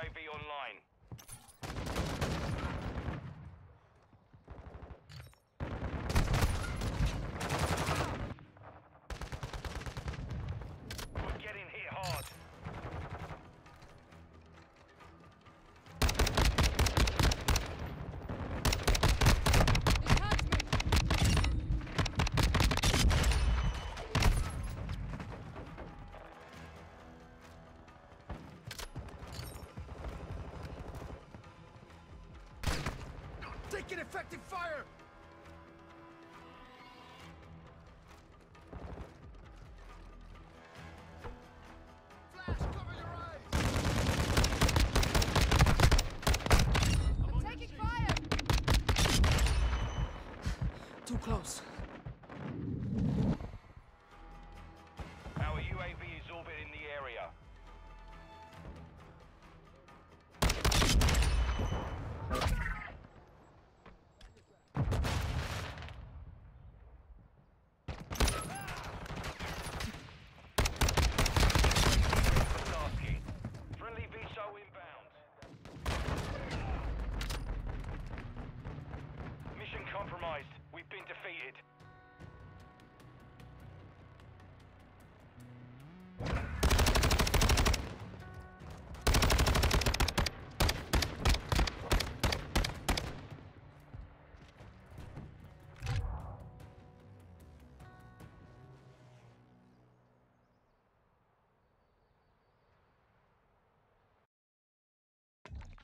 UAV online. Taking effective fire! Flash,